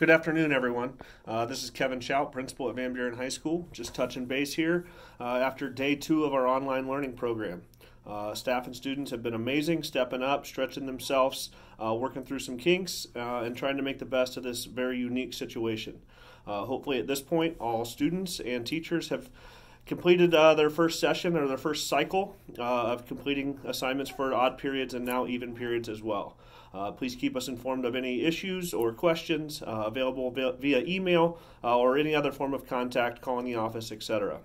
Good afternoon, everyone. Uh, this is Kevin Shoup, principal at Van Buren High School. Just touching base here uh, after day two of our online learning program. Uh, staff and students have been amazing, stepping up, stretching themselves, uh, working through some kinks, uh, and trying to make the best of this very unique situation. Uh, hopefully, at this point, all students and teachers have completed uh, their first session or their first cycle uh, of completing assignments for odd periods and now even periods as well. Uh, please keep us informed of any issues or questions uh, available via, email uh, or any other form of contact, calling the office, etc.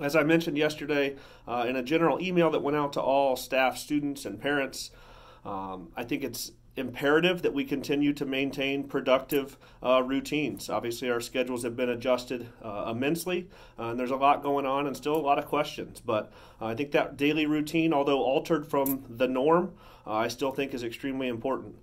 As I mentioned yesterday uh, in a general email that went out to all staff, students, and parents, um, I think it's imperative that we continue to maintain productive uh, routines. Obviously, our schedules have been adjusted uh, immensely, uh, and there's a lot going on and still a lot of questions. But uh, I think that daily routine, although altered from the norm, uh, I still think is extremely important.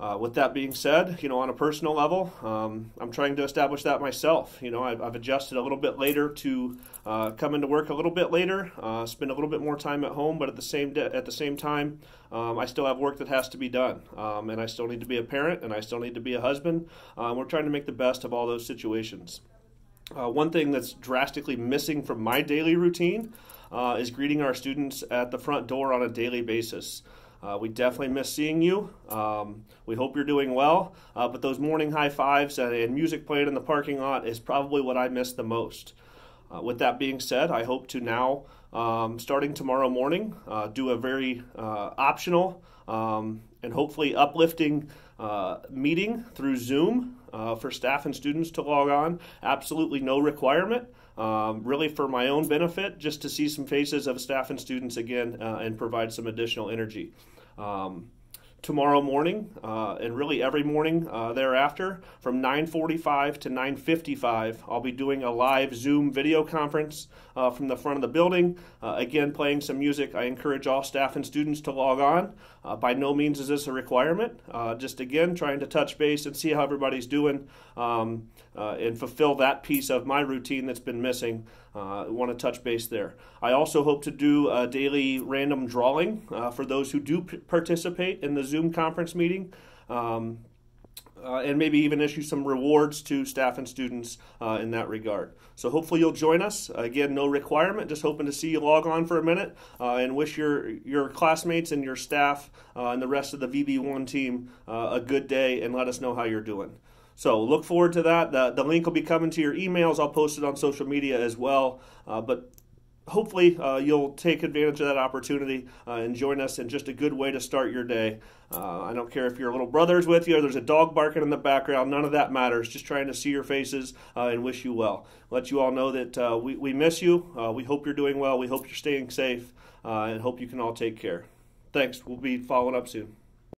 Uh, with that being said, you know, on a personal level, um, I'm trying to establish that myself. You know, I've, I've adjusted a little bit later to uh, come into work a little bit later, uh, spend a little bit more time at home, but at the same de- at the same time, um, I still have work that has to be done, um, and I still need to be a parent, and I still need to be a husband. Um, we're trying to make the best of all those situations. Uh, one thing that's drastically missing from my daily routine uh, is greeting our students at the front door on a daily basis. Uh, we definitely miss seeing you. Um, we hope you're doing well. Uh, but those morning high fives and, music playing in the parking lot is probably what I miss the most. Uh, with that being said, I hope to now, um, starting tomorrow morning, uh, do a very uh, optional um, and hopefully uplifting uh, meeting through Zoom for staff and students to log on. Absolutely no requirement. Um, really for my own benefit, just to see some faces of staff and students again uh, and provide some additional energy. Um, tomorrow morning uh, and really every morning uh, thereafter from 9.45 to 9.55 i'll be doing a live zoom video conference uh, from the front of the building. Uh, again playing some music. I encourage all staff and students to log on. Uh, by no means is this a requirement. Uh, just again trying to touch base and see how everybody's doing um, and fulfill that piece of my routine that's been missing. I want to touch base there. I also hope to do a daily random drawing for those who do participate in the Zoom conference meeting. Um, uh, and maybe even issue some rewards to staff and students uh, in that regard. So hopefully you'll join us. Again, no requirement. Just hoping to see you log on for a minute uh, and wish your your classmates and your staff uh, and the rest of the VB1 team uh, a good day and let us know how you're doing. So look forward to that. The, the link will be coming to your emails. I'll post it on social media as well. Uh, but hopefully uh, you'll take advantage of that opportunity uh, and join us in just a good way to start your day. Uh, I don't care if your little brother's with you or there's a dog barking in the background, none of that matters. Just trying to see your faces uh, and wish you well. Let you all know that uh, we, we miss you. Uh, we hope you're doing well. We hope you're staying safe and hope you can all take care. Thanks. We'll be following up soon.